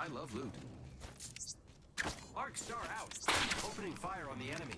I love loot. Arc star out. Opening fire on the enemy.